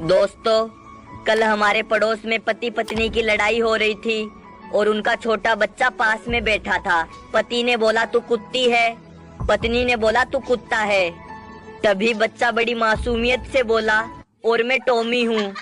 दोस्तों, कल हमारे पड़ोस में पति पत्नी की लड़ाई हो रही थी और उनका छोटा बच्चा पास में बैठा था। पति ने बोला, तू कुत्ती है। पत्नी ने बोला, तू कुत्ता है। तभी बच्चा बड़ी मासूमियत से बोला, और मैं टॉमी हूँ।